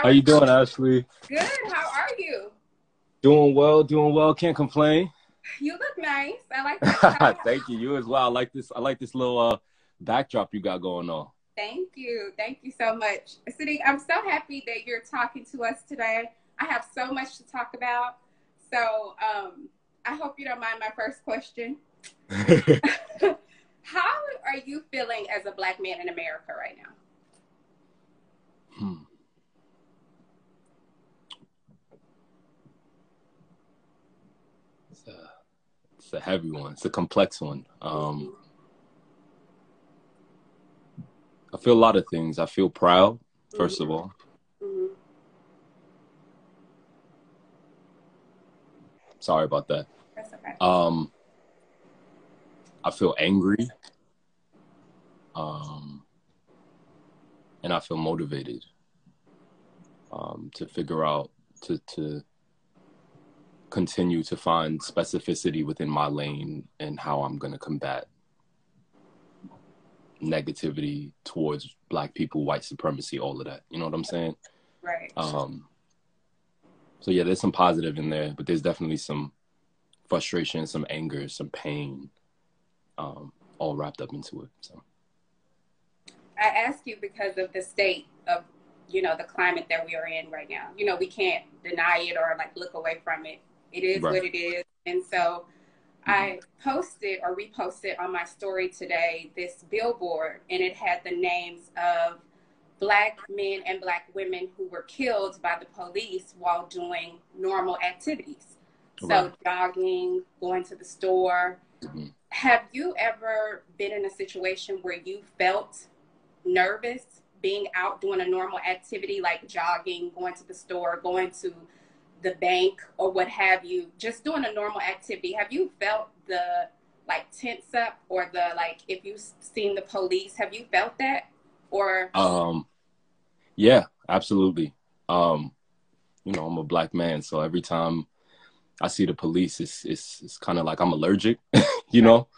How, How you doing, Ashley? Good. How are you? Doing well, doing well. Can't complain. You look nice. I like that. Thank you. You as well. I like this. I like this little uh, backdrop you got going on. Thank you. Thank you so much. Siddiq, I'm so happy that you're talking to us today. I have so much to talk about. So um, I hope you don't mind my first question. How are you feeling as a black man in America right now? Hmm. It's a, it's a heavy one. It's a complex one. Um, I feel a lot of things. I feel proud, 1st of all. Mhm. Sorry about that. That's okay. Um, I feel angry. Um, and I feel motivated um, to figure out to to continue to find specificity within my lane and how I'm going to combat negativity towards black people, white supremacy, all of that. You know what I'm saying? Right. Um, so yeah, there's some positive in there, but there's definitely some frustration, some anger, some pain, um, all wrapped up into it. So I ask you because of the state of, you know, the climate that we are in right now. You know, we can't deny it or like look away from it. It is Right. what it is. And so I posted or reposted on my story today this billboard and it had the names of black men and black women who were killed by the police while doing normal activities. So Right. jogging, going to the store. Mhm. Have you ever been in a situation where you felt nervous being out doing a normal activity like jogging, going to the store, going to the bank or what have you, just doing a normal activity? Have you felt the like tense up or the like if you've seen the police, have you felt that? Or Um, yeah, absolutely. Um, you know, I'm a black man, so every time I see the police, it's it's it's kind of like I'm allergic. you know,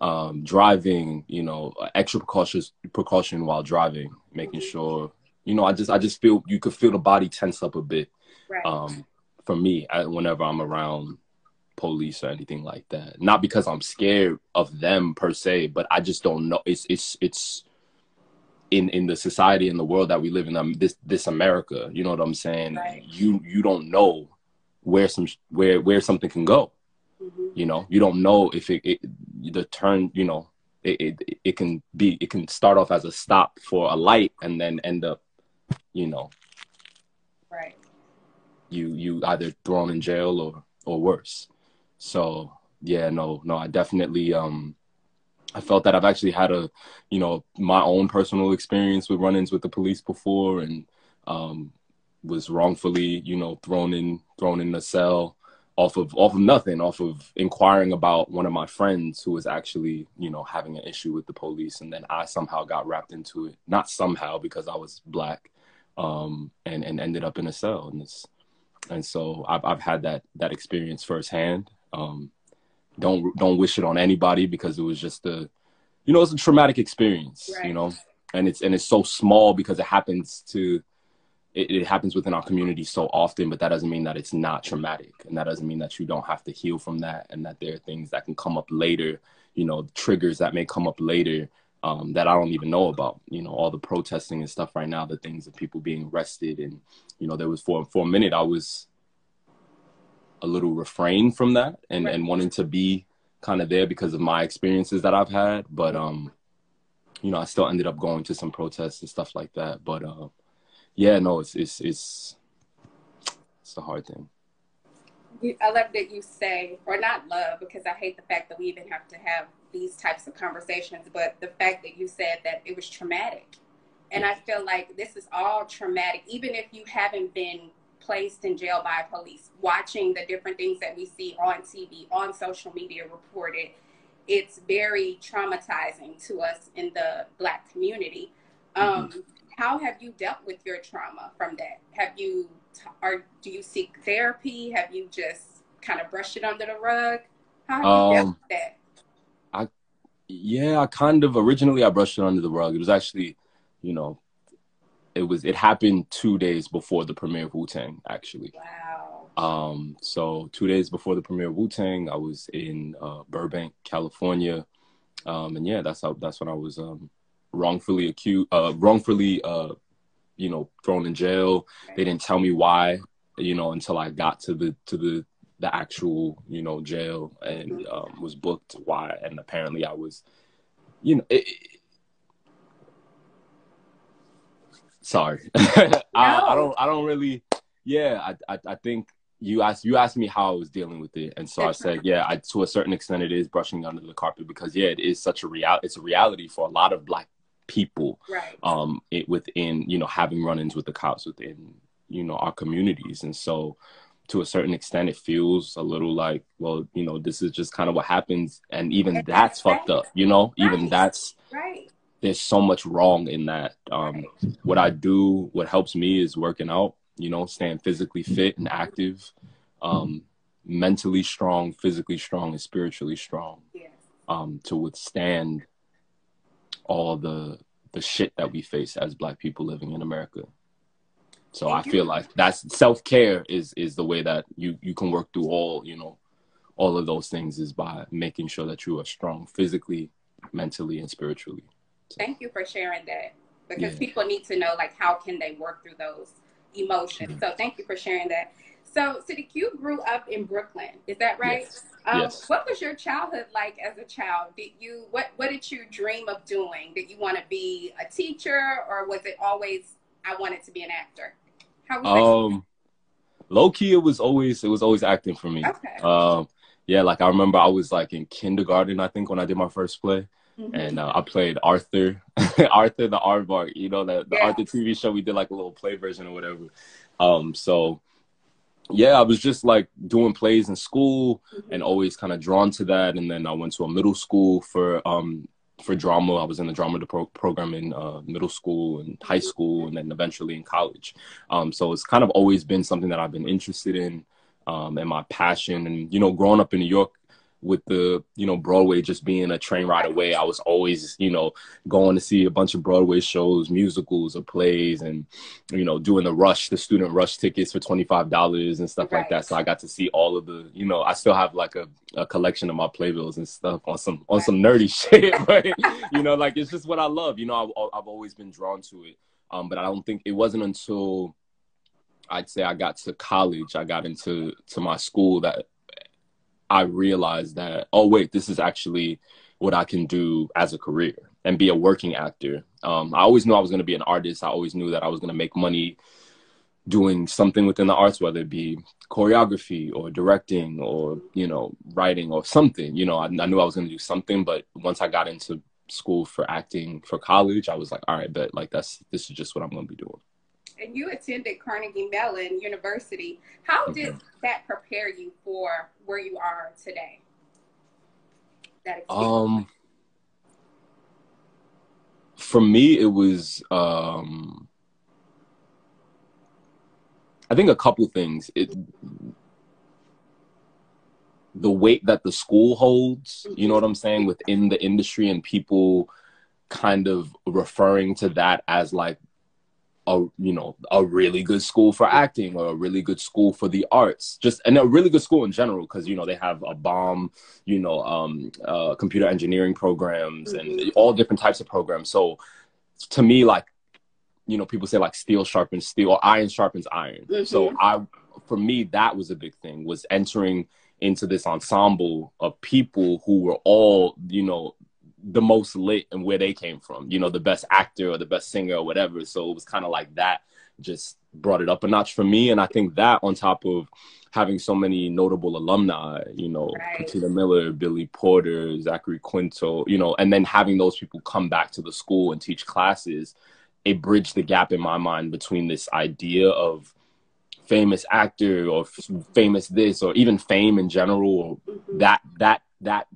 um, driving, you know, extra precautions precaution while driving, making Mhm. sure, you know, I just I just feel you could feel the body tense up a bit. right. Um, for me, I, whenever I'm around police or anything like that, not because I'm scared of them per se, but I just don't know. It's it's it's in in the society in the world that we live in um, this this america you know what i'm saying Right. you you don't know where some where where something can go Mhm. you know you don't know if it, it the turn you know it, it it can be it can start off as a stop for a light and then end up you know Right. You you either thrown in jail or or worse. So yeah no no i definitely um i felt that i've actually had a you know my own personal experience with run-ins with the police before and um was wrongfully you know thrown in thrown in a cell off of off of nothing off of inquiring about one of my friends who was actually you know having an issue with the police. And then i somehow got wrapped into it not somehow because i was black um and and ended up in a cell. And it's and so I've I've had that that experience firsthand. Um, don't don't wish it on anybody because it was just a, you know, it's a traumatic experience, Right. you know, and it's and it's so small because it happens to, it, it happens within our community so often, but that doesn't mean that it's not traumatic, and that doesn't mean that you don't have to heal from that, and that there are things that can come up later, you know, triggers that may come up later. Um, that I don't even know about, you know, all the protesting and stuff right now, the things of people being arrested. And you know there was for for a minute i was a little refrained from that and Right. and wanting to be kind of there because of my experiences that i've had. But um you know i still ended up going to some protests and stuff like that. But uh yeah no it's it's it's it's a hard thing. I love that you say, or not love, because I hate the fact that we even have to have these types of conversations, but the fact that you said that it was traumatic. And I feel like this is all traumatic, even if you haven't been placed in jail by police, watching the different things that we see on TV, on social media reported, it's very traumatizing to us in the Black community. Um, how have you dealt with your trauma from that? Have you, t- or do you seek therapy? Have you just kind of brushed it under the rug? How have you dealt Um, with that? Yeah i kind of originally i brushed it under the rug it was actually you know it was it happened two days before the premiere of Wu Tang actually. Wow. Um, so two days before the premiere of Wu Tang, I was in uh, Burbank, California, um, and yeah, that's how that's when I was um, wrongfully accused, uh, wrongfully, uh, you know, thrown in jail. They didn't tell me why, you know, until I got to the to the the actual you know jail and um, was booked. Why? And apparently, I was, you know. It, sorry, I, I don't. I don't really. Yeah, I, I, I think you asked you asked me how I was dealing with it, and so I said, yeah, I, to a certain extent, it is brushing under the carpet because yeah, it is such a real. It's a reality for a lot of black people, right? Um, it, within you know having run-ins with the cops within you know our communities, and so to a certain extent, it feels a little like, well, you know, this is just kind of what happens, and even that's, that's fucked up, you know. Right. Even that's right. There's so much wrong in that. Um, right. What I do, what helps me, is working out you know, staying physically fit and active, um, mentally strong, physically strong, and spiritually strong yes. um, to withstand all the the shit that we face as Black people living in America. So Thank I feel like that's self care is is the way that you you can work through all you know all of those things is by making sure that you are strong physically, mentally, and spiritually. So. Thank you for sharing that because yeah. people need to know like how can they work through those emotions. Mm-hmm. So thank you for sharing that. So, Siddiq, you grew up in Brooklyn, is that right? Yes. Um, yes. What was your childhood like as a child? Did you what What did you dream of doing? Did you want to be a teacher, or was it always I wanted to be an actor? How was um, low key, it was always it was always acting for me. Okay. Um, yeah, like I remember I was like in kindergarten, I think, when I did my first play. Mm-hmm. And uh, I played Arthur, Arthur the Aardvark, you know, the, the yeah. Arthur TV show. We did like a little play version or whatever. Um, so yeah, I was just like doing plays in school mm-hmm. and always kind of drawn to that. And then I went to a middle school for um, for drama. I was in the drama pro- program in uh, middle school and high school, and then eventually in college. Um, so it's kind of always been something that I've been interested in, um, and my passion. And you know, growing up in New York, with the you know Broadway just being a train ride away. I was always you know going to see a bunch of Broadway shows, musicals, or plays, and you know doing the rush, the student rush tickets for twenty five dollars and stuff right. like that. So I got to see all of the you know I still have like a, a collection of my playbills and stuff on some on some nerdy shit, but you know like it's just what I love. You know I've I've always been drawn to it, um, but I don't think it wasn't until I'd say I got to college, I got into to my school that I realized that, oh, wait, this is actually what I can do as a career and be a working actor. Um, I always knew I was going to be an artist. I always knew that I was going to make money doing something within the arts, whether it be choreography or directing or, you know, writing or something. You know, I, I knew I was going to do something. But once I got into school for acting for college, I was like, all right, but like that's this is just what I'm going to be doing and you attended Carnegie Mellon University. How did that prepare you for where you are today? That um, for me, it was um, I think a couple things. It the weight that the school holds, you know what I'm saying, within the industry and people kind of referring to that as like a you know a really good school for acting or a really good school for the arts just and a really good school in general because you know they have a bomb you know um, uh, computer engineering programs mm-hmm. and all different types of programs so to me like you know people say like steel sharpens steel or iron sharpens iron mm-hmm. so i for me that was a big thing was entering into this ensemble of people who were all you know the most lit and where they came from, you know, the best actor or the best singer or whatever. So it was kind of like that just brought it up a notch for me. And I think that on top of having so many notable alumni, you know, right. Patina Miller, Billy Porter, Zachary Quinto, you know, and then having those people come back to the school and teach classes, it bridged the gap in my mind between this idea of famous actor or famous this or even fame in general or mm-hmm. that that that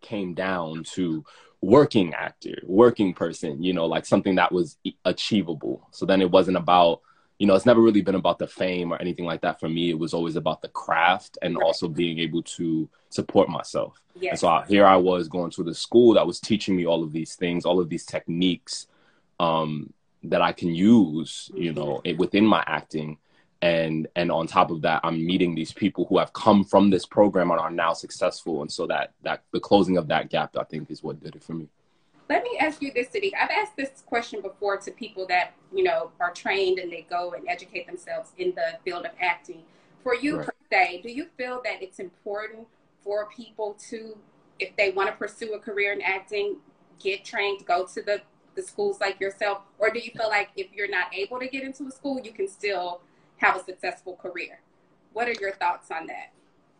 came down to working actor, working person, you know, like something that was achievable. So then it wasn't about, you know, it's never really been about the fame or anything like that for me. It was always about the craft and right. also being able to support myself. Yes. And so I, here I was going to the school that was teaching me all of these things, all of these techniques, um, that I can use, you know, within my acting. And and on top of that, I'm meeting these people who have come from this program and are now successful. And so that that the closing of that gap, I think, is what did it for me. Let me ask you this, Siddiq. I've asked this question before to people that you know are trained and they go and educate themselves in the field of acting. For you right. per se, do you feel that it's important for people to, if they want to pursue a career in acting, get trained, go to the the schools like yourself, or do you feel like if you're not able to get into a school, you can still have a successful career? What are your thoughts on that?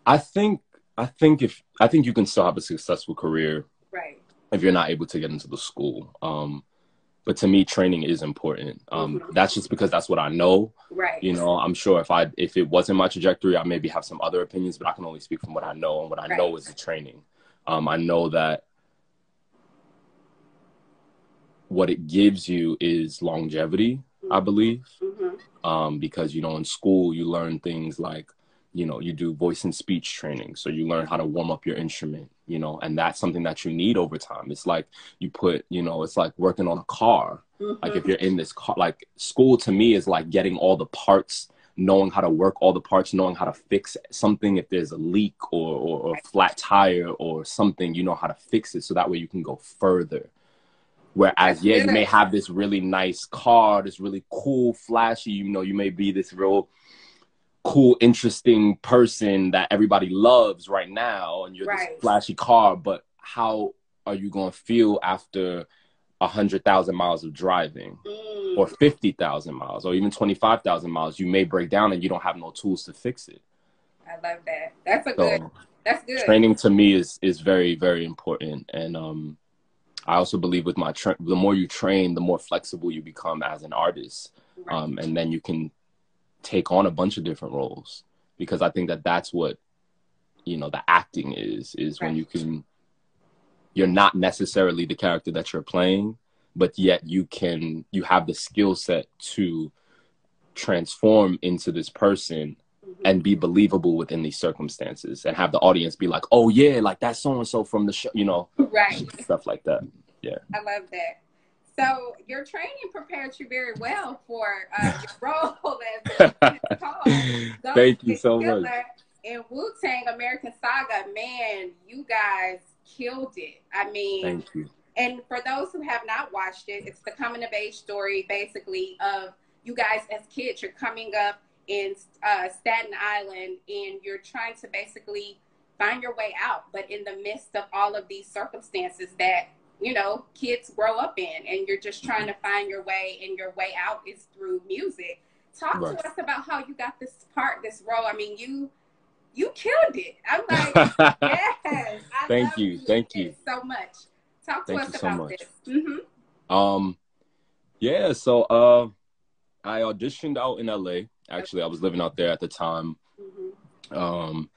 I think I think if I think you can still have a successful career, right? If you're not able to get into the school, um, but to me, training is important. Um, mm-hmm. That's just because that's what I know. Right. You know, I'm sure if I if it wasn't my trajectory, I maybe have some other opinions, but I can only speak from what I know, and what I right. know is the training. Um, I know that what it gives you is longevity, I mm-hmm. believe. Mm-hmm. Um, because, you know, in school, you learn things like, you know, you do voice and speech training. So you learn how to warm up your instrument, you know, and that's something that you need over time. It's like you put, you know, it's like working on a car. Mm-hmm. Like if you're in this car, like school to me is like getting all the parts knowing how to work all the parts, knowing how to fix something if there's a leak or, or, or, flat tire or something, you know how to fix it so that way you can go further. Whereas, yeah, you may have this really nice car, this really cool, flashy, you know, you may be this real cool, interesting person that everybody loves right now, and you're right. this flashy car, but how are you going to feel after a hundred thousand miles of driving mm. or 50,000 miles or even 25,000 miles? You may break down and you don't have no tools to fix it. I love that. That's a so, good, that's good. Training to me is, is very, very important. And, um, I also believe with my tra- the more you train, the more flexible you become as an artist, right. um, and then you can take on a bunch of different roles. Because I think that that's what you know the acting is is right. when you can you're not necessarily the character that you're playing, but yet you can you have the skill set to transform into this person. And be believable within these circumstances and have the audience be like, oh yeah, like that's so and so from the show, you know, right? Stuff like that. Yeah. I love that. So your training prepared you very well for uh, your role as. Thank you so much. In Wu Tang American Saga, man, you guys killed it. I mean, thank you. And for those who have not watched it, it's the coming of age story, basically, of you guys as kids. You're coming up in uh, Staten Island, and you're trying to basically find your way out. But in the midst of all of these circumstances that you know kids grow up in, and you're just trying to find your way, and your way out is through music. Talk right. to us about how you got this part, this role. I mean, you you killed it. I'm like, yes. Thank you. Thank you so much. Talk to Thank us about so this. Mm-hmm. Um, yeah. So, uh, I auditioned out in LA. Actually, I was living out there at the time. Mm-hmm. Um,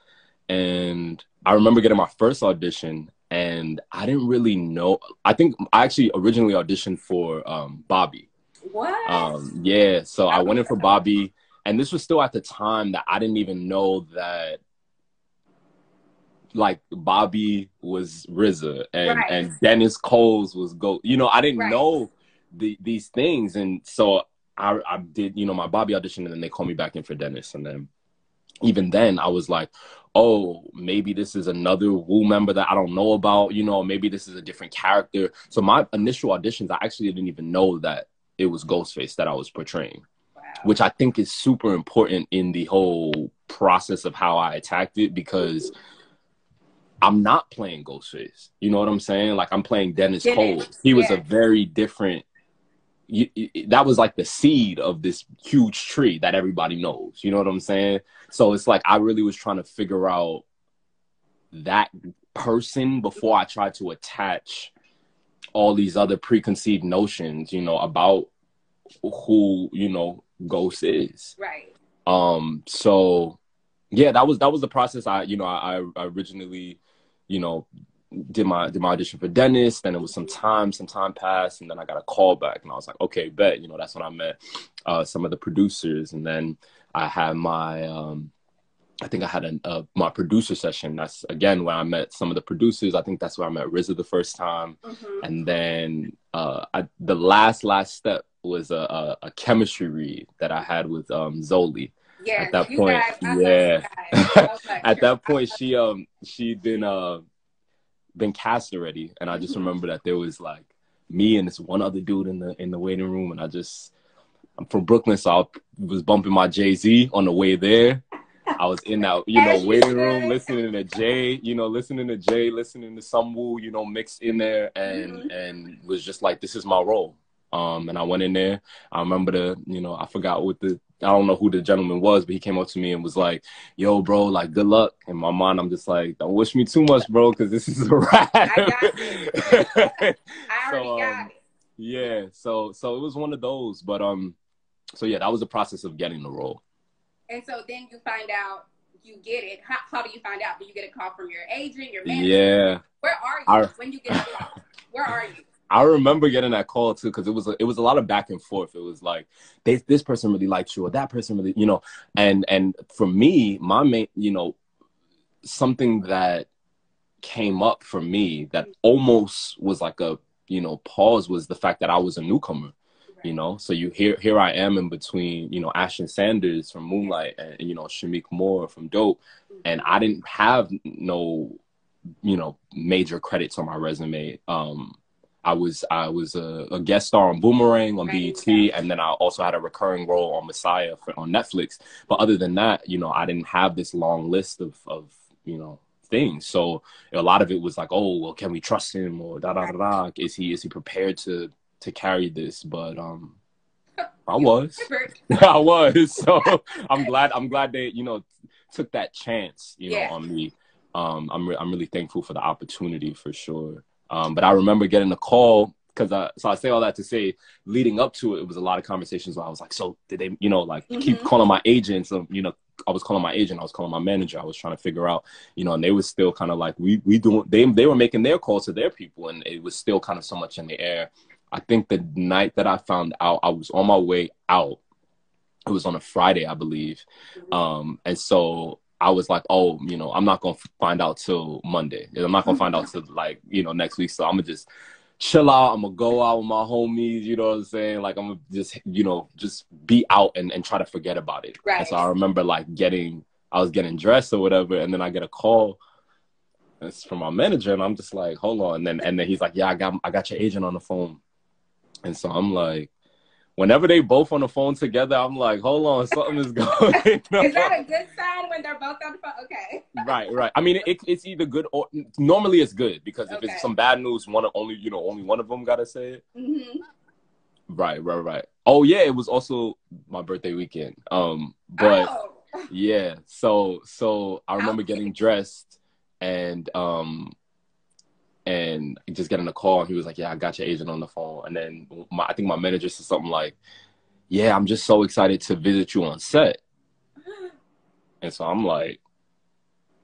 and I remember getting my first audition, and I didn't really know. I think I actually originally auditioned for um, Bobby. What? Um, yeah. So I went in for Bobby and this was still at the time that I didn't even know that like Bobby was RZA and right. and Dennis Coles was Go. You know, I didn't right. know the, these things, and so I, I did. You know, my Bobby audition, and then they called me back in for Dennis, and then even then I was like, oh, maybe this is another Wu member that I don't know about. You know, maybe this is a different character. So my initial auditions, I actually didn't even know that it was Ghostface that I was portraying which I think is super important in the whole process of how I attacked it because I'm not playing Ghostface. You know what I'm saying? Like I'm playing Dennis Cole. He was yeah. a very different. You, that was like the seed of this huge tree that everybody knows. You know what I'm saying? So it's like I really was trying to figure out that person before I tried to attach all these other preconceived notions, you know, about who, you know, Ghost is. Right. Um. So, yeah, that was that was the process. I you know I, I originally, you know, did my did my audition for Dennis. Then it was some time, some time passed, and then I got a call back, and I was like, okay, bet. You know, that's when I met uh, some of the producers, and then I had my. Um, I think I had a, uh, my producer session. That's again where I met some of the producers. I think that's where I met RZA the first time, mm-hmm. and then uh, I, the last last step was a, a, a chemistry read that I had with um Zolee. Yeah, at that point, guys, yeah. you guys so much. At that point, she um she'd been uh been cast already, and I just Mhm. remember that there was like me and this one other dude in the in the waiting room, and I just I'm from Brooklyn, so I was bumping my Jay Z on the way there. I was in that you know waiting room listening to Jay, you know listening to Jay, listening to some Wu, you know mixed in there, and Mhm. and was just like this is my role. Um, and I went in there. I remember the, you know, I forgot what the, I don't know who the gentleman was, but he came up to me and was like, "Yo, bro, like, good luck." In my mind, I'm just like, "Don't wish me too much, bro, because this is a wrap." I I already So, got um, it. yeah, so so it was one of those, but um, so yeah, that was the process of getting the role. And so then you find out you get it. How, how do you find out? Do you get a call from your agent, your manager? Yeah, Where are you I- when you get the call? Where are you? I remember getting that call too because it was a, it was a lot of back and forth. It was like they, this person really liked you or that person really, you know, and and for me, my main, you know, something that came up for me that almost was like a you know pause was the fact that I was a newcomer. You know, so you here here I am in between, you know, Ashton Sanders from Moonlight and, you know Shameik Moore from Dope, and I didn't have no, you know, major credits on my resume. Um, I was I was a, a guest star on Boomerang on Right. BET, and then I also had a recurring role on Messiah for, on Netflix. But other than that, you know, I didn't have this long list of of you know things. So a lot of it was like, oh, well, can we trust him or da da da da? Is he is he prepared to to carry this? But um, I was. I was. So I'm glad. I'm glad they, you know, took that chance, you know, Yeah. on me. Um, I'm re- I'm really thankful for the opportunity for sure. Um, but I remember getting a call because I so I say all that to say, leading up to it, it was a lot of conversations where I was like, so did they, you know, like keep Mhm. calling my agents, um, you know. I was calling my agent. I was calling my manager. I was trying to figure out, you know, and they was still kind of like, we we doing. They they were making their calls to their people, and it was still kind of so much in the air. I think the night that I found out, I was on my way out. It was on a Friday, I believe. Um, and so I was like, oh, you know, I'm not gonna find out till Monday. I'm not gonna find out till like, you know, next week. So I'm gonna just chill out. I'm gonna go out with my homies. You know what I'm saying? Like I'm gonna just, you know, just be out and, and try to forget about it. Right. And so I remember like getting, I was getting dressed or whatever, and then I get a call. It's from my manager, and I'm just like, hold on. And then and then he's like, yeah, I got I got your agent on the phone. And so I'm like, whenever they both on the phone together, I'm like, hold on, something is going on. Is that a good sign when they're both on the phone? Okay. right, right. I mean, it, it's either good or normally it's good because if Okay. it's some bad news, one of only you know only one of them gotta say it. hmm Right, right, right. Oh yeah, it was also my birthday weekend. Um, but oh. yeah, so so I remember getting dressed and um and just getting a call and he was like, Yeah, I got your agent on the phone. And then my I think my manager said something like, Yeah, I'm just so excited to visit you on set. And so I'm like,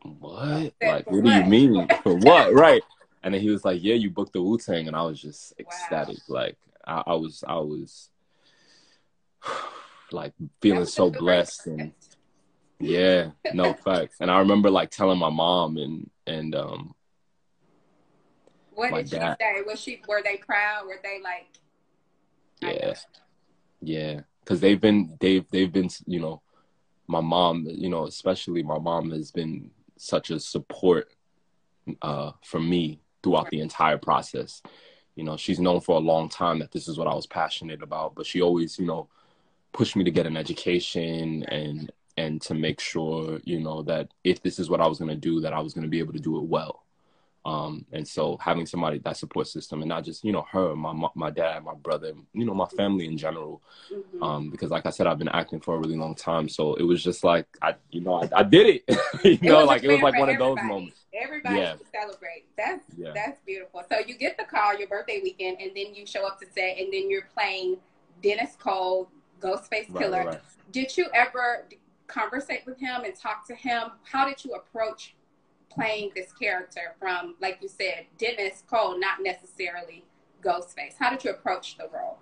What? Like, what do you mean? For what? Right. And then he was like, Yeah, you booked the Wu Tang and I was just Wow. ecstatic. Like I, I was I was like feeling was so blessed and yeah, no facts. And I remember like telling my mom and and um What did she dad. say? Was she? Were they proud? Were they like? Yeah, yeah, because they've been they've they've been you know my mom you know especially my mom has been such a support uh for me throughout the entire process. You know, she's known for a long time that this is what I was passionate about, but she always you know pushed me to get an education and and to make sure you know that if this is what I was going to do that I was going to be able to do it well. Um, and so having somebody that support system and not just you know her my my dad my brother you know my family in general Mhm. um because like i said i've been acting for a really long time so it was just like i you know i, I did it you It know like it was like one of those moments Everybody Yeah. should celebrate. That's yeah that's beautiful. So you get the call your birthday weekend, and then you show up to set, and then you're playing Dennis Cole, Ghostface Killah. right, right. Did you ever conversate with him and talk to him? How did you approach playing this character from, like you said, Dennis Cole, not necessarily Ghostface? How did you approach the role?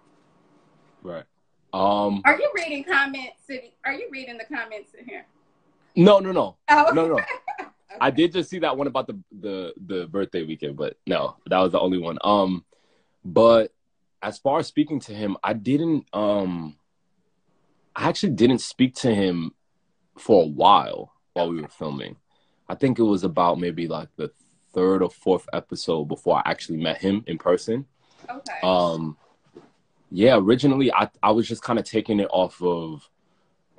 right um Are you reading comments? Siddiq? Are you reading the comments in here? no no no Oh, no no okay. I did just see that one about the the the birthday weekend, but no, that was the only one. Um, but as far as speaking to him, I didn't. Um, I actually didn't speak to him for a while while we were filming. I think it was about maybe like the third or fourth episode before I actually met him in person. Okay. Um, yeah, originally I I was just kind of taking it off of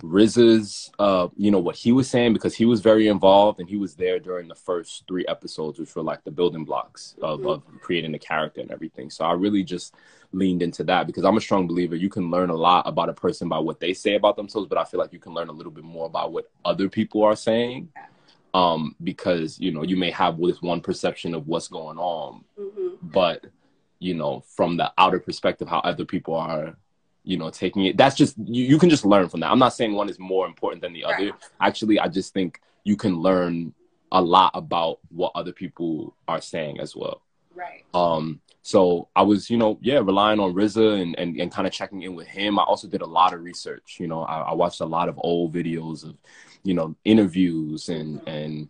RZA's, uh, you know, what he was saying because he was very involved and he was there during the first three episodes, which were like the building blocks of, mm-hmm. of creating the character and everything. So I really just leaned into that because I'm a strong believer you can learn a lot about a person by what they say about themselves, but I feel like you can learn a little bit more about what other people are saying. Um, because you know you may have this one perception of what's going on, mm-hmm. but you know from the outer perspective how other people are you know taking it that's just you, you can just learn from that. I'm not saying one is more important than the other. Actually i just think you can learn a lot about what other people are saying as well. Right. Um so i was you know yeah relying on RZA and, and, and kind of checking in with him. I also did a lot of research you know I, I watched a lot of old videos of you know interviews and and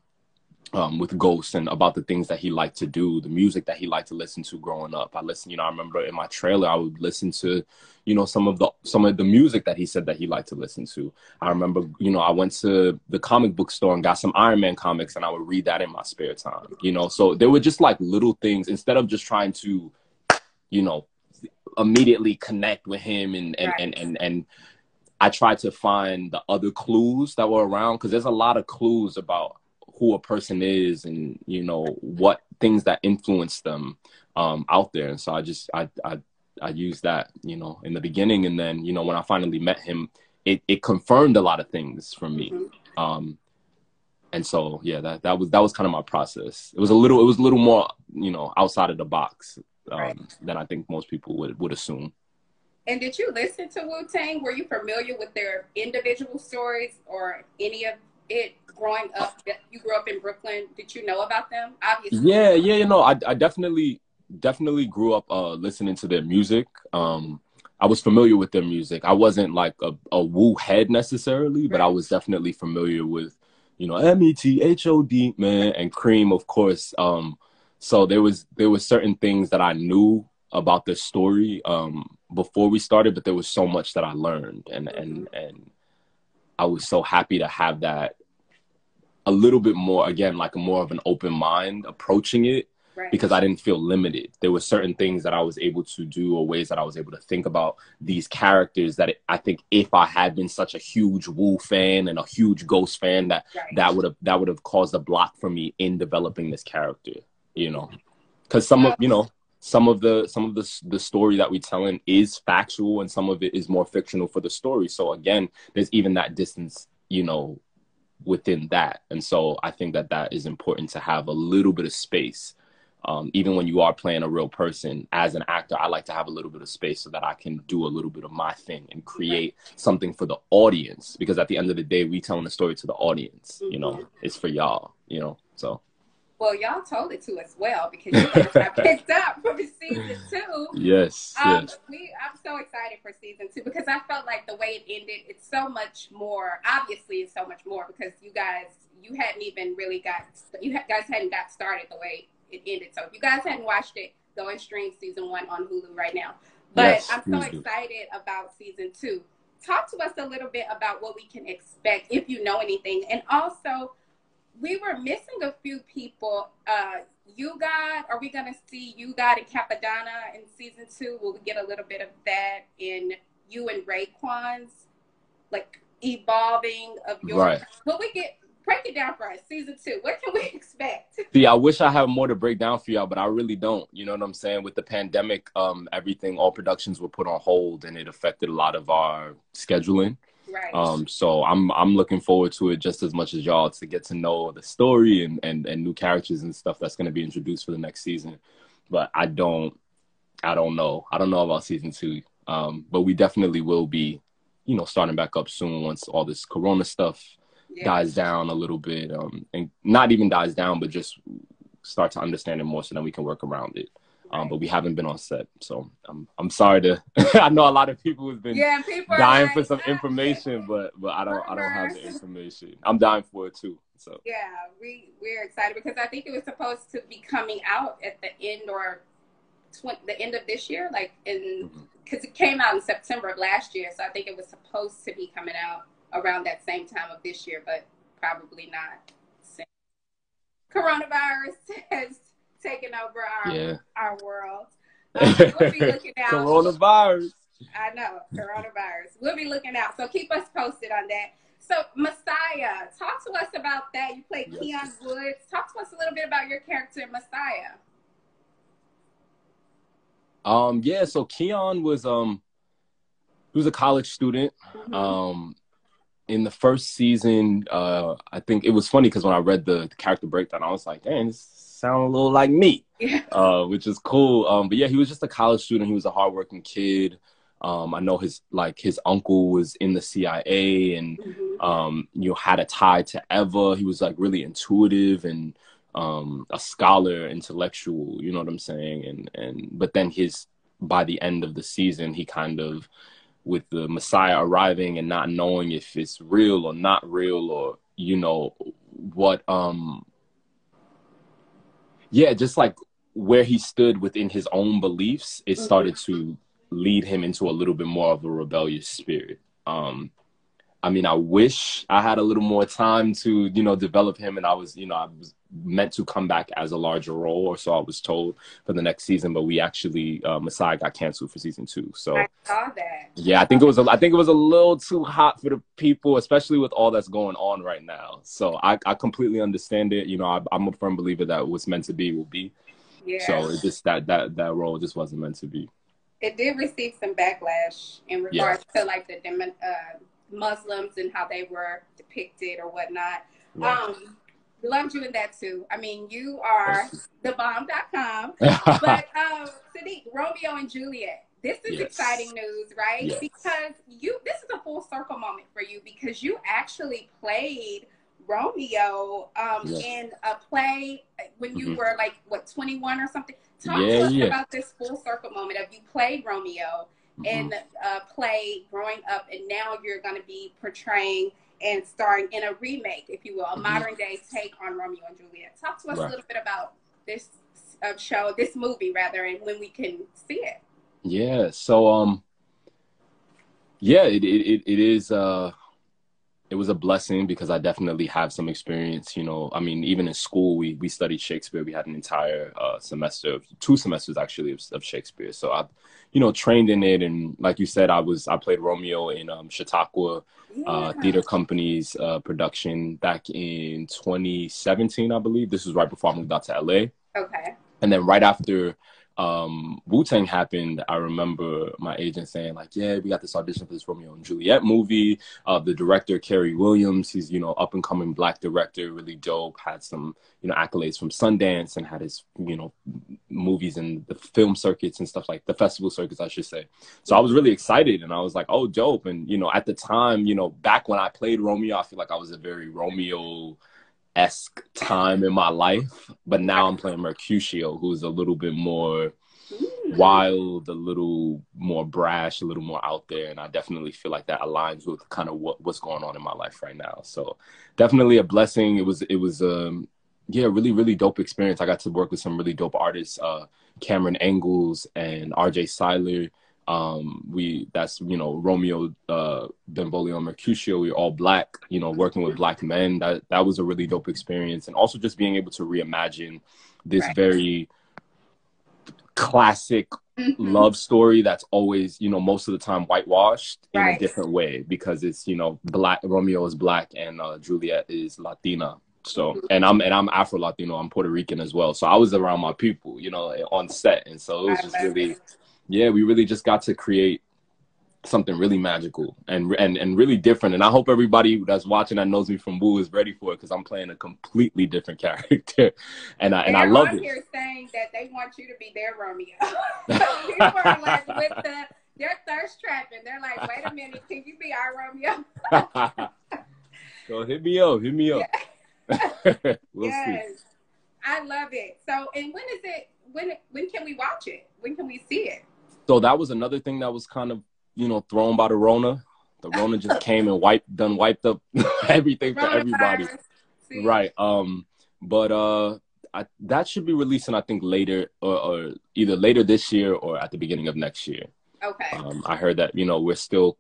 um, with Ghost and about the things that he liked to do, the music that he liked to listen to growing up. I listened, you know, I remember in my trailer, I would listen to, you know, some of the some of the music that he said that he liked to listen to. I remember, you know, I went to the comic book store and got some Iron Man comics, and I would read that in my spare time. You know, so there were just like little things instead of just trying to, you know, immediately connect with him and and right. and, and and I tried to find the other clues that were around because there's a lot of clues about who a person is and you know what things that influence them um, out there. And so I just I I I used that you know in the beginning, and then you know when I finally met him, it it confirmed a lot of things for me. Mm-hmm. Um, and so yeah, that that was that was kind of my process. It was a little it was a little more you know outside of the box um, right. than I think most people would would assume. And did you listen to Wu Tang? Were you familiar with their individual stories or any of it growing up? You grew up in Brooklyn. Did you know about them? Obviously. Yeah, yeah, you know, I, I definitely, definitely grew up uh, listening to their music. Um, I was familiar with their music. I wasn't like a, a Wu head necessarily, right. but I was definitely familiar with, you know, M E T H O D man and Cream, of course. Um, so there was there was certain things that I knew about this story um, before we started, but there was so much that I learned, and and and I was so happy to have that a little bit more again like a more of an open mind approaching it right. because I didn't feel limited. There were certain things that I was able to do or ways that I was able to think about these characters that it, I think if I had been such a huge Wu fan and a huge Ghost fan that right. that would have that would have caused a block for me in developing this character, you know. Cuz some of, you know, some of the some of the the story that we telling is factual and some of it is more fictional for the story. So again, there's even that distance, you know, within that. And so I think that that is important to have a little bit of space. Um, even when you are playing a real person as an actor, I like to have a little bit of space so that I can do a little bit of my thing and create something for the audience. Because at the end of the day, we telling the story to the audience. You know, mm-hmm. it's for y'all. You know, so. Well, y'all told it to us well because you guys got picked up for season two. Yes, um, yes. We, I'm so excited for season two because I felt like the way it ended, it's so much more. Obviously, it's so much more because you guys, you hadn't even really got, you guys hadn't got started the way it ended. So if you guys hadn't watched it, go and stream season one on Hulu right now. But yes, I'm so excited about season two. Talk to us a little bit about what we can expect if you know anything, and also we were missing a few people. Uh, U-God, are we going to see U-God and Cappadonna in season two? Will we get a little bit of that in you and Raekwon's like evolving of your? Right. Will we get break it down for us? Season two, what can we expect? See, I wish I have more to break down for y'all, but I really don't. You know what I'm saying? With the pandemic, um, everything, all productions were put on hold, and it affected a lot of our scheduling. Right. Um, so I'm I'm looking forward to it just as much as y'all to get to know the story and and, and new characters and stuff that's going to be introduced for the next season. But I don't I don't know. I don't know about season two. Um, but we definitely will be, you know, starting back up soon once all this Corona stuff yeah. dies down a little bit, um, and not even dies down, but just start to understand it more, so then we can work around it. Um, but we haven't been on set, so I'm I'm sorry to. I know a lot of people have been yeah, people dying like, for some information, but but I don't I don't have the information. I'm dying for it too. So yeah, we we're excited because I think it was supposed to be coming out at the end or tw- the end of this year, like in because mm-hmm. it came out in September of last year, so I think it was supposed to be coming out around that same time of this year, but probably not. Coronavirus has taken over our yeah. our world. Um, we'll be looking out. Coronavirus. I know coronavirus. We'll be looking out. So keep us posted on that. So Messiah, talk to us about that. You played yes. Keon Woods. Talk to us a little bit about your character, Messiah. Um, yeah, so Keon was um he was a college student. Mm-hmm. Um in the first season, uh I think it was funny because when I read the, the, character breakdown, I was like, dang, this sounds a little like me. Yeah. Uh, which is cool. Um, but yeah, he was just a college student. He was a hardworking kid. Um, I know his like his uncle was in the CIA and mm-hmm. um, you know had a tie to Eva. He was like really intuitive and um, a scholar, intellectual. You know what I'm saying? And and but then his by the end of the season, he kind of with the Messiah arriving and not knowing if it's real or not real or you know what um yeah just like where he stood within his own beliefs it started mm-hmm. to lead him into a little bit more of a rebellious spirit. Um, I mean, I wish I had a little more time to, you know, develop him, and I was, you know, I was meant to come back as a larger role, or so I was told for the next season. But we actually, uh, Messiah got canceled for season two. So I saw that. Yeah, I think it was, a, I think it was a little too hot for the people, especially with all that's going on right now. So I, I completely understand it. You know, I, am a firm believer that what's meant to be will be. Yeah. So it just that that that role just wasn't meant to be it did receive some backlash in regards to like the uh, Muslims and how they were depicted or whatnot. Um, loved you in that too. I mean, you are the thebomb.com. but um, Siddiq, Romeo and Juliet. This is yes. exciting news, right? Yes. Because you this is a full circle moment for you because you actually played Romeo um, yes. in a play when you mm-hmm. were like what 21 or something. Talk yeah, to us yeah. about this full circle moment of you played Romeo. In a play growing up, and now you're going to be portraying and starring in a remake, if you will, a mm-hmm. modern day take on Romeo and Juliet. Talk to us right. a little bit about this uh, show, this movie rather, and when we can see it. Yeah. So, um, yeah, it it, it is. Uh, it was a blessing because I definitely have some experience. You know, I mean, even in school, we we studied Shakespeare. We had an entire uh, semester, of, two semesters actually of, of, Shakespeare. So I, you know, trained in it, and like you said, I was I played Romeo in um, Chautauqua uh, yeah. uh, Theater Company's uh, production back in 2017, I believe. This was right before I moved out to LA. Okay. And then right after um, Wu Tang happened, I remember my agent saying like, "Yeah, we got this audition for this Romeo and Juliet movie." Uh, the director Carey Williams, he's you know up and coming black director, really dope. Had some you know accolades from Sundance and had his you know movies in the film circuits and stuff like the festival circuits, I should say. So I was really excited, and I was like, "Oh, dope!" And you know, at the time, you know, back when I played Romeo, I feel like I was a very Romeo esque time in my life, but now I'm playing Mercutio, who's a little bit more wild, a little more brash, a little more out there, and I definitely feel like that aligns with kind of what, what's going on in my life right now. So definitely a blessing. It was it was um yeah, really really dope experience. I got to work with some really dope artists, uh, Camaron Engels and R.J. Cyler um, we that's you know Romeo, uh, Benvolio, Mercutio. We are all black. You know, working with black men. That that was a really dope experience, and also just being able to reimagine this right. very classic mm-hmm. love story that's always you know most of the time whitewashed in a different way because it's you know black Romeo is black and uh, Juliet is Latina. So mm-hmm. and I'm and I'm Afro Latino. I'm Puerto Rican as well. So I was around my people, you know, on set, and so it was just really yeah, we really just got to create something really magical and and and really different. And I hope everybody that's watching that knows me from Wu is ready for it because I'm playing a completely different character, and I and I love it. Here saying that they want you to be their Romeo. People are like with the they're thirst trapping. They're like, wait a minute, can you be our Romeo? so hit me up, hit me up. we'll yes. See. I love it. So, and when is it? When when can we watch it? When can we see it? So that was another thing that was kind of you know thrown by the Rona. The Rona just came and wiped, done wiped up everything for everybody. Right. Um. But uh, I, that should be releasing, I think, later or, or, either later this year or at the beginning of next year. Okay. Um, I heard that you know we're still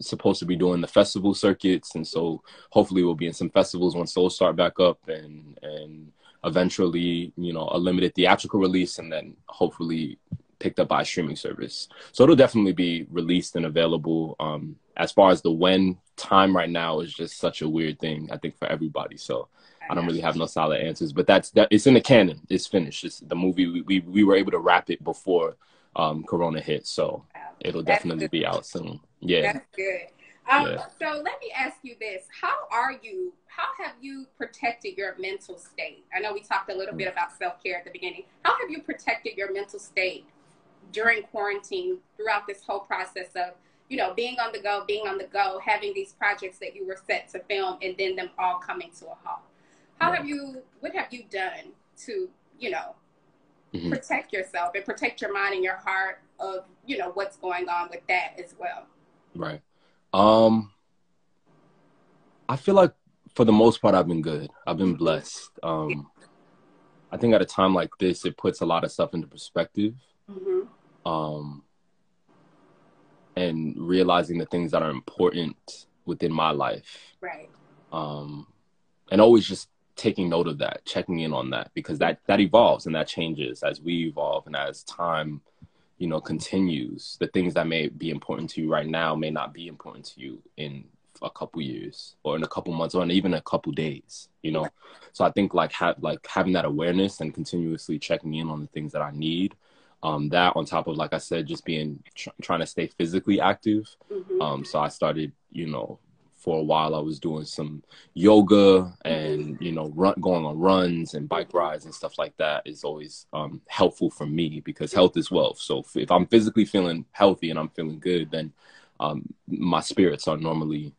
supposed to be doing the festival circuits, and so hopefully we'll be in some festivals once those start back up, and and eventually you know a limited theatrical release, and then hopefully picked up by a streaming service. So it'll definitely be released and available. Um, as far as the when time right now is just such a weird thing, I think for everybody. So I don't really have no solid answers, but that's that. It's in the canon. It's finished. It's the movie. We we, we were able to wrap it before um, Corona hit, so it'll that's definitely good. be out soon. Yeah, that's good. Um, yeah. So let me ask you this: How are you? How have you protected your mental state? I know we talked a little bit about self care at the beginning. How have you protected your mental state during quarantine throughout this whole process of you know being on the go, being on the go, having these projects that you were set to film, and then them all coming to a halt? How have you? What have you done to you know mm-hmm. protect yourself and protect your mind and your heart of you know what's going on with that as well? Right. Um. I feel like for the most part, I've been good. I've been blessed. Um, I think at a time like this, it puts a lot of stuff into perspective. Mm-hmm. Um, and realizing the things that are important within my life. Right. Um, and always just taking note of that, checking in on that, because that that evolves and that changes as we evolve and as time, you know, continues. The things that may be important to you right now may not be important to you in a couple years or in a couple months or in even a couple days you know so i think like have like having that awareness and continuously checking in on the things that i need um, that on top of like i said just being tr- trying to stay physically active. Mm-hmm. um, so i started you know for a while i was doing some yoga and you know run, going on runs and bike rides and stuff like that is always um, helpful for me because health is wealth. So if i'm physically feeling healthy and i'm feeling good then um, my spirits are normally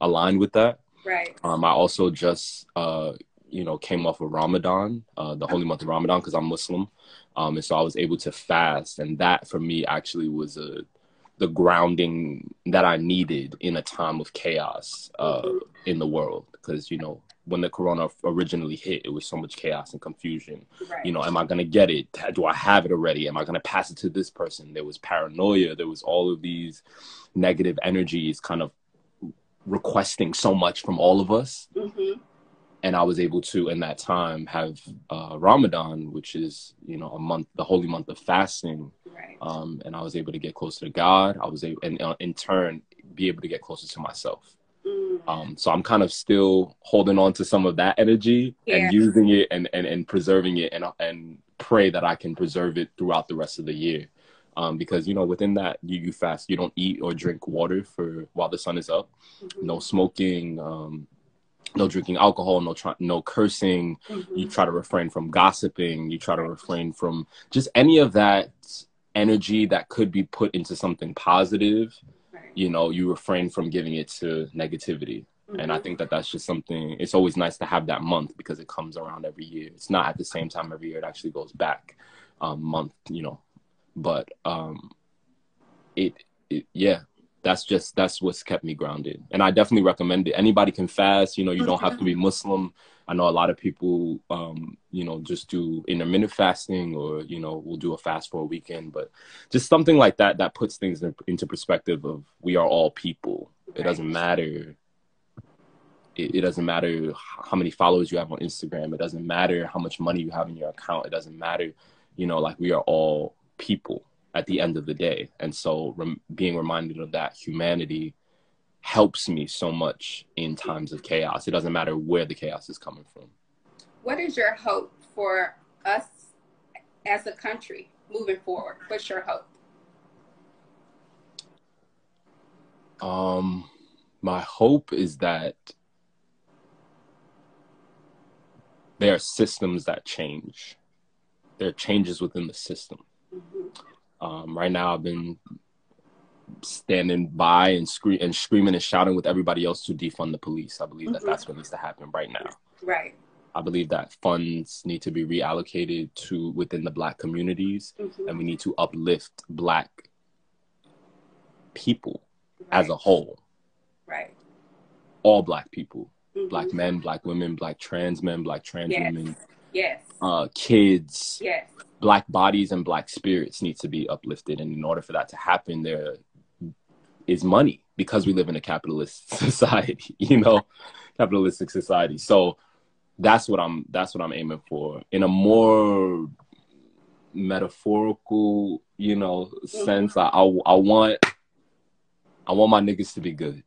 aligned with that. Right. Um, i also just uh, you know came off of ramadan uh, the holy month of ramadan because i'm muslim um, and so i was able to fast and that for me actually was a the grounding that I needed in a time of chaos uh, in the world. Because, you know, when the corona originally hit, it was so much chaos and confusion. Right. You know, am I going to get it? Do I have it already? Am I going to pass it to this person? There was paranoia. There was all of these negative energies kind of requesting so much from all of us. Mm-hmm and I was able to in that time have uh, Ramadan, which is you know a month, the holy month of fasting, right. um, and I was able to get closer to God. I was able, and uh, in turn, be able to get closer to myself. Mm. Um, so I'm kind of still holding on to some of that energy yeah. and using it and, and, and preserving it and and pray that I can preserve it throughout the rest of the year. Um, because you know within that you, you fast, you don't eat or drink water for while the sun is up, mm-hmm. no smoking, um, no drinking alcohol, no try, no cursing. Mm-hmm. You try to refrain from gossiping. You try to refrain from just any of that energy that could be put into something positive. Right. You know, you refrain from giving it to negativity. Mm-hmm. And I mm-hmm. think that that's just something. It's always nice to have that month because it comes around every year. It's not at the same time every year. It actually goes back um, month. You know, but um, it, it yeah that's just that's what's kept me grounded. And i definitely recommend it. Anybody can fast you know you don't have to be muslim. I know a lot of people um you know just do intermittent fasting or you know we'll do a fast for a weekend. But just something like that that puts things into perspective of we are all people. It doesn't matter. It, it doesn't matter how many followers you have on instagram. It doesn't matter how much money you have in your account. It doesn't matter you know like we are all people at the end of the day. And so rem- being reminded of that humanity helps me so much in times of chaos. It doesn't matter where the chaos is coming from. What is your hope for us as a country moving forward? What's your hope? Um, my hope is that there are systems that change. There are changes within the system. Mm-hmm. Um, right now, I've been standing by and, and screaming and shouting with everybody else to defund the police. I believe mm-hmm. that that's what needs to happen right now. Right. I believe that funds need to be reallocated to within the black communities, mm-hmm. and we need to uplift black people right. as a whole. Right. All black people, mm-hmm. black men, black women, black trans men, black trans yes. women, Yes. Uh, kids. Yes. Black bodies and black spirits need to be uplifted, and in order for that to happen, there is money because we live in a capitalist society. You know, capitalistic society. So that's what I'm. That's what I'm aiming for in a more metaphorical, you know, mm-hmm. sense. I, I I want I want my niggas to be good.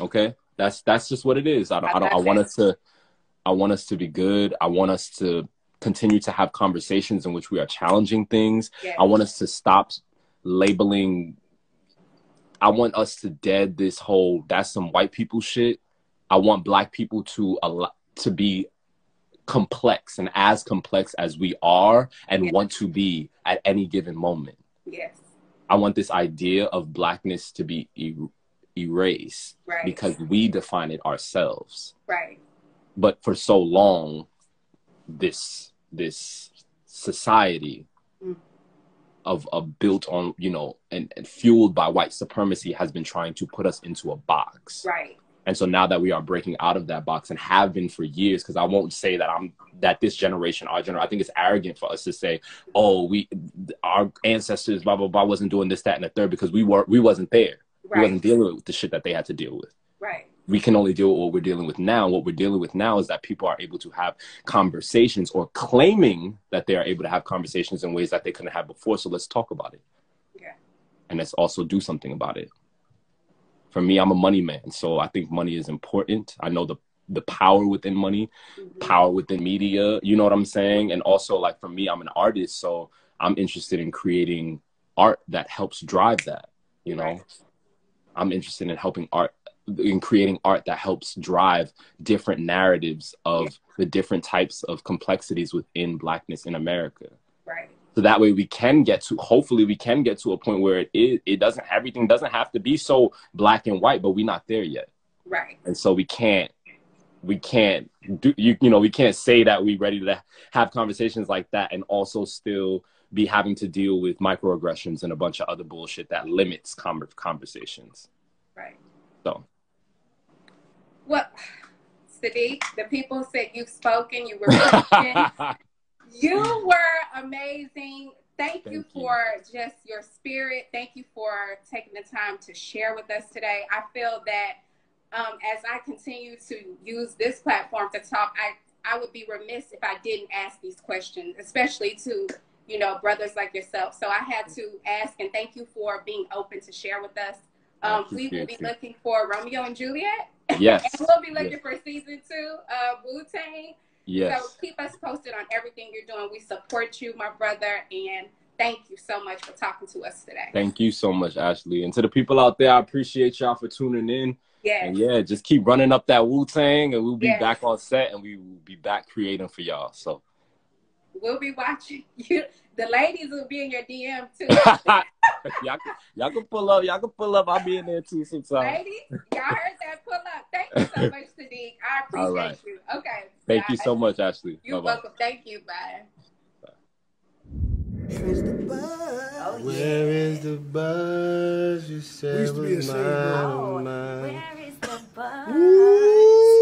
Okay, that's that's just what it is. I don't. I, don't, I want us to. I want us to be good. I want us to continue to have conversations in which we are challenging things. Yes. I want us to stop labeling. I want us to dead this whole that's some white people shit. I want black people to to be complex and as complex as we are and yes. want to be at any given moment. Yes. I want this idea of blackness to be er- erased right. because we define it ourselves. Right. But for so long, this this society mm. of, of built on you know and, and fueled by white supremacy has been trying to put us into a box. Right. And so now that we are breaking out of that box and have been for years, because I won't say that I'm that this generation, our generation, I think it's arrogant for us to say, oh, we our ancestors, blah blah blah, wasn't doing this, that, and the third because we were we wasn't there. Right. We wasn't dealing with the shit that they had to deal with. We can only deal with what we're dealing with now. What we're dealing with now is that people are able to have conversations or claiming that they are able to have conversations in ways that they couldn't have before. So let's talk about it. Yeah. And let's also do something about it for me, I'm a money man. So I think money is important. I know the the power within money, mm-hmm. power within media, you know what I'm saying? And also like for me, I'm an artist, so I'm interested in creating art that helps drive that, you know. Right. I'm interested in helping art in creating art that helps drive different narratives of the different types of complexities within blackness in America. Right. So that way we can get to hopefully we can get to a point where it is it doesn't everything doesn't have to be so black and white but we're not there yet. Right. And so we can't we can't do you you know we can't say that we're ready to have conversations like that and also still be having to deal with microaggressions and a bunch of other bullshit that limits conversations. Right. So well Siddiq, the people said you've spoken, you were you were amazing. Thank, Thank you for you. just your spirit. Thank you for taking the time to share with us today. I feel that um, as I continue to use this platform to talk, I, I would be remiss if I didn't ask these questions, especially to you know brothers like yourself. So I had to ask, and thank you for being open to share with us. Um, we will be looking for Romeo and Juliet. Yes. and we'll be looking yes. for season two of Wu Tang. Yes. So keep us posted on everything you're doing. We support you, my brother, and thank you so much for talking to us today. Thank you so much, Ashley. And to the people out there, I appreciate y'all for tuning in. Yeah. And yeah, just keep running up that Wu Tang and we'll be yes. back on set and we will be back creating for y'all. So we'll be watching you. The ladies will be in your DM too. y'all, can, y'all can pull up. Y'all can pull up. I'll be in there too sometime. Ladies, y'all heard that pull up. Thank you so much, Siddiq. I appreciate All right. you. Okay. Thank bye. you so much, Ashley. You're Bye-bye. welcome. Thank you. Bye. Where's the buzz? Oh, yeah. Where is the buzz you said was oh, mine? Where is the buzz?